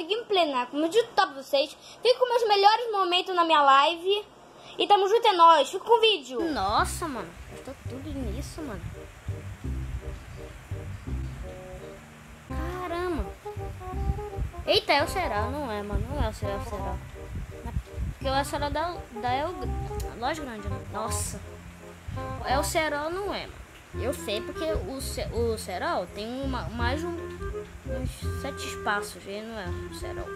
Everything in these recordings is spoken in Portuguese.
nova gameplay, né? Como eu digo pra vocês, fico com meus melhores momentos na minha live. E tamo junto é nóis, com o vídeo. Nossa, mano, eu tô tudo nisso, mano. Caramba. Eita, é o Será, não é, mano, não é o Será, é o Será. Porque o Será da, da El... Loja Grande. Né? Nossa. É o Serol, não é, mano. Eu sei porque o, o Serol tem uma, mais um uns sete espaços. Ele não é Serol.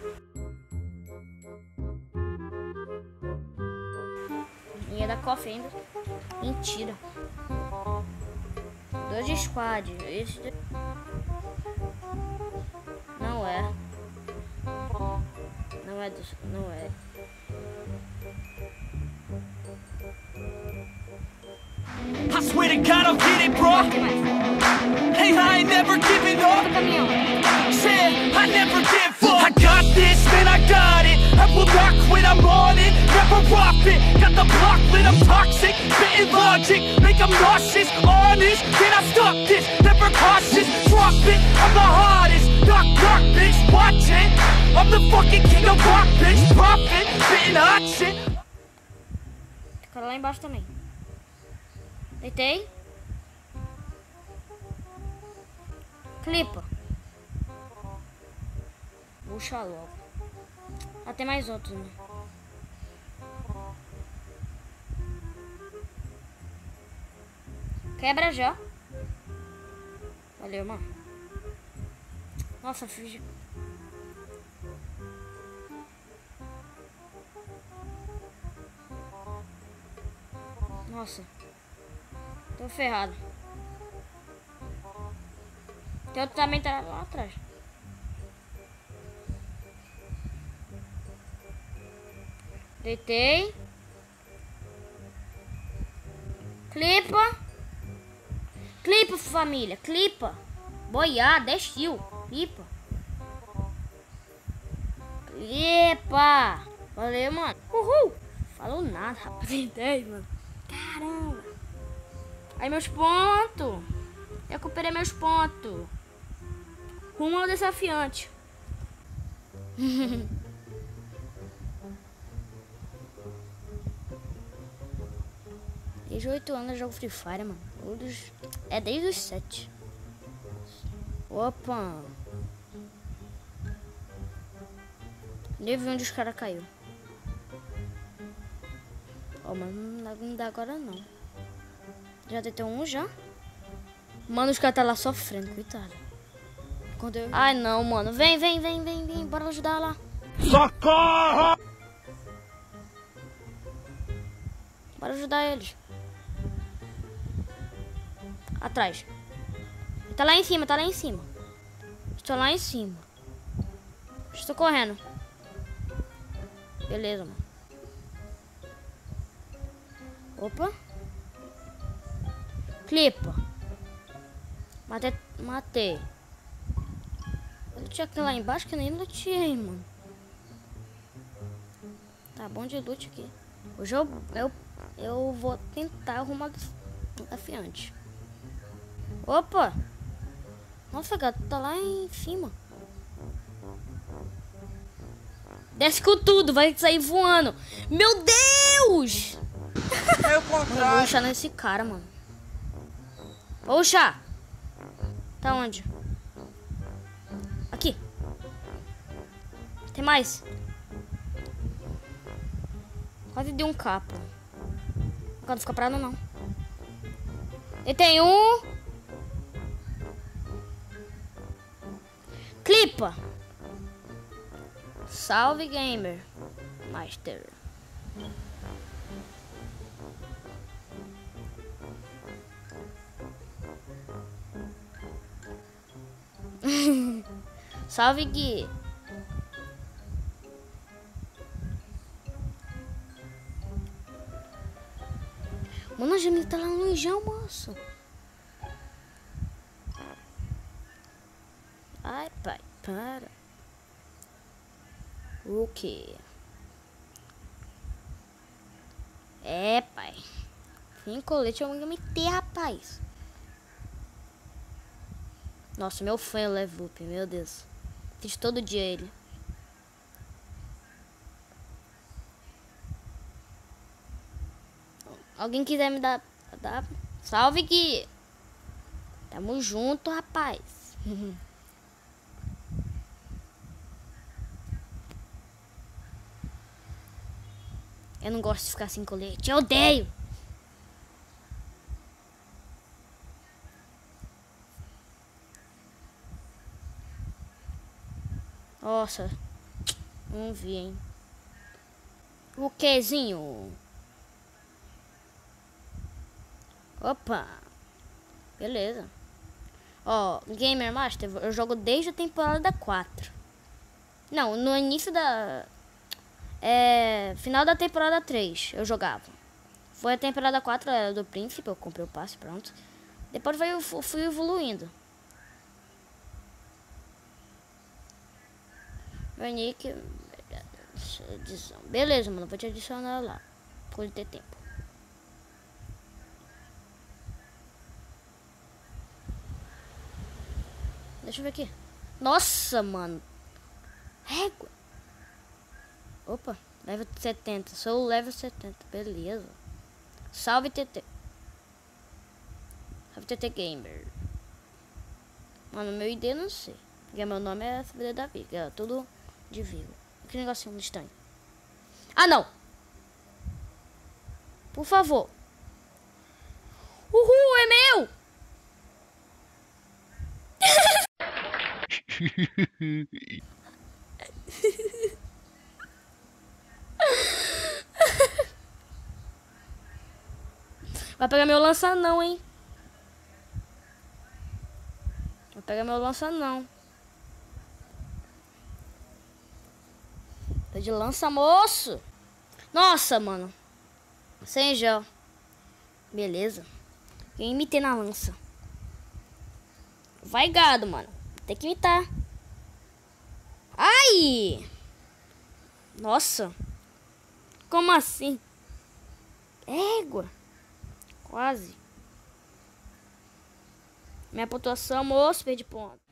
E é da KOF ainda. Mentira. Dois de squad. Esse... Não é. Não é do... Não é. I swear to God I'll get it, bro. Hey, I ain't never giving it. Never off it. Got the block lit, I'm toxic. Spitting logic, make them nauseous. Honest, can I stop this? Never cautious, drop it. I'm the hardest. Knock, knock, bitch, watch it. I'm the fucking king of rock, bitch. Profit, spitting hot shit. Fica lá embaixo também. Deitei. Clipa. Puxa logo. Tem mais outros, né? Quebra já. Valeu, mano. Nossa, fiz... Nossa. Tô ferrado. Tem outro também tá lá atrás. Deitei. Clipa. Clipa, família. Clipa. Boiar, 10 kills. Clipa. Clipa. Valeu, mano. Uhul. Falou nada, rapaz. Deitei, mano. Caramba. Aí meus pontos. Recuperei meus pontos. Rumo ao desafiante. 18 anos eu jogo Free Fire, mano. É desde os 7. Opa! Nem vi onde os caras caiu. Ó, oh, mas não dá agora não. Já deteu um já? Mano, os caras tá lá sofrendo, coitado. Quando eu... Ai, não, mano. Vem, vem, vem, vem, vem. Bora ajudar lá. Socorro! Bora ajudar eles. Atrás. Tá lá em cima, tá lá em cima. Estou lá em cima. Estou correndo. Beleza, mano. Opa. Clipa. Matei. Matei. Eu tinha aqui lá embaixo que nem lutei, mano. Tá bom de loot aqui. Hoje eu, eu, eu vou tentar arrumar desafiante. Opa! Nossa, gato, tá lá em cima. Desce com tudo, vai sair voando. Meu Deus! É o contrário. Vou puxar nesse cara, mano. Puxa! Tá onde? Aqui. Tem mais. Quase deu um capa. Não quero ficar parado, não. E tem um... Clipa. Salve, gamer. Master. Salve, Gui. Mano, a Jamila tá lá longe, moço. Ai, pai, para. O quê? É, pai. Sem colete eu vou meter, rapaz. Nossa, meu fã é o Level Up, meu Deus. Fiz todo dia ele. Alguém quiser me dar, dar salve que tamo junto, rapaz. Eu não gosto de ficar sem colete. Eu odeio. Nossa. Não vi, hein. O quezinho? Opa. Beleza. Ó, Gamer Master, eu jogo desde a temporada 4. Não, no início da... É... Final da temporada 3 eu jogava. Foi a temporada 4, era do Príncipe, eu comprei o passe, pronto. Depois eu fui evoluindo. Meu nick. Beleza, mano. Vou te adicionar lá. Por ter tempo. Deixa eu ver aqui. Nossa, mano. Régua. Opa, level 70. Sou level 70. Beleza. Salve, TT. Salve, TT Gamer. Mano, meu ID não sei. Porque meu nome é SBD Davi. Que é tudo de vivo. Que negocinho estranho. Ah, não! Por favor. Uhul, é meu! Vai pegar meu lança não, hein? Vai pegar meu lança não. Tá de lança, moço. Nossa, mano. Sem gel. Beleza. Eu imitei na lança. Vai, gado, mano. Tem que imitar. Ai! Nossa. Como assim? Égua. Quase. Minha pontuação, moço, perdi ponto.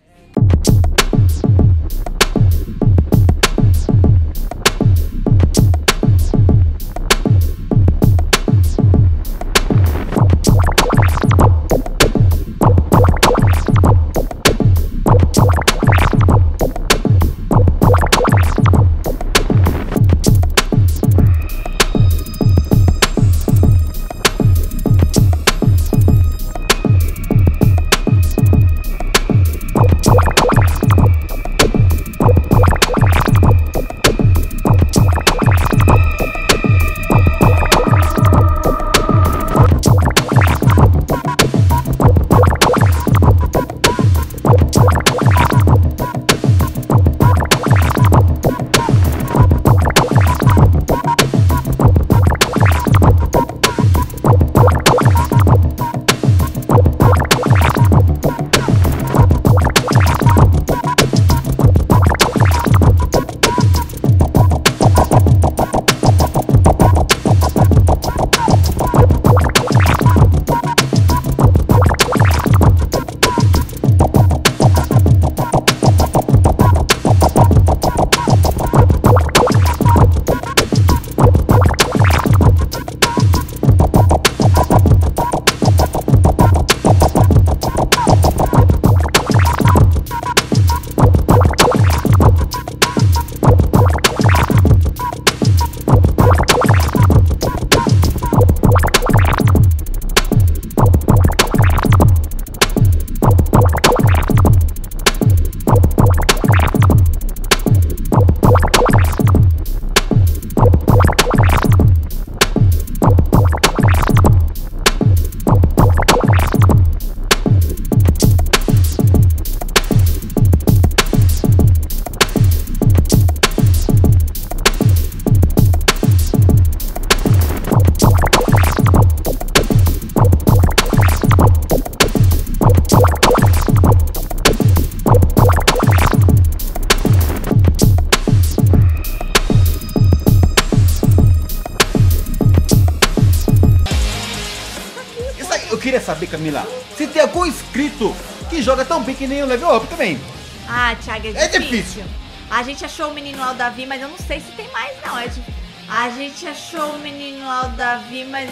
Saber, Camila, se tem algum inscrito que joga tão bem que nem o Level Up também. Ah, Thiago, é difícil. É difícil. A gente achou o menino lá o Davi, mas eu não sei se tem mais, não. É difícil. A gente achou o menino lá o Davi, mas...